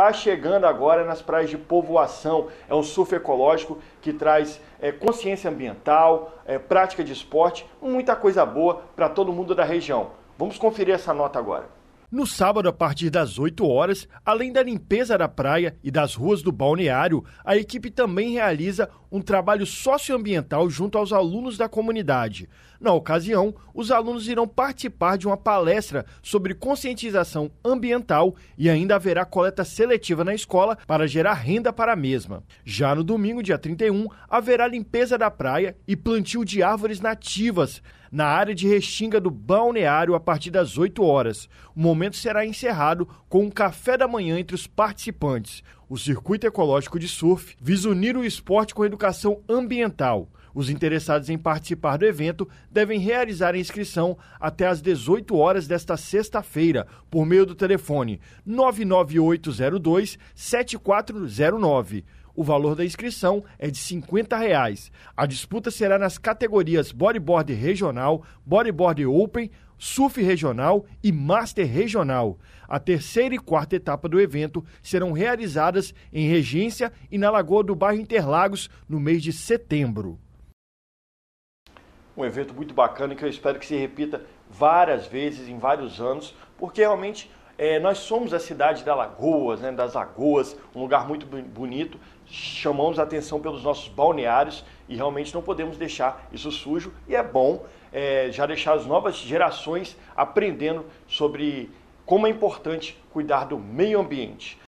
está chegando agora nas praias de povoação. É um surf ecológico que traz é, consciência ambiental, é, prática de esporte, muita coisa boa para todo mundo da região. Vamos conferir essa nota agora. No sábado, a partir das 8 horas, além da limpeza da praia e das ruas do balneário, a equipe também realiza um trabalho socioambiental junto aos alunos da comunidade. Na ocasião, os alunos irão participar de uma palestra sobre conscientização ambiental e ainda haverá coleta seletiva na escola para gerar renda para a mesma. Já no domingo, dia 31, haverá limpeza da praia e plantio de árvores nativas na área de Restinga do balneário a partir das 8 horas. O momento será encerrado com um café da manhã entre os participantes. O Circuito Ecológico de Surf visa unir o esporte com a educação ambiental. Os interessados em participar do evento devem realizar a inscrição até às 18 horas desta sexta-feira, por meio do telefone 99802 7409. O valor da inscrição é de 50 reais. A disputa será nas categorias bodyboard regional, bodyboard open, surf regional e master regional. A terceira e quarta etapa do evento serão realizadas em Regência e na Lagoa do Bairro Interlagos no mês de setembro. Um evento muito bacana que eu espero que se repita várias vezes em vários anos, porque realmente é, nós somos a cidade da Lagoas, né, das Lagoas, um lugar muito bonito. Chamamos a atenção pelos nossos balneários e realmente não podemos deixar isso sujo. E é bom é, já deixar as novas gerações aprendendo sobre como é importante cuidar do meio ambiente.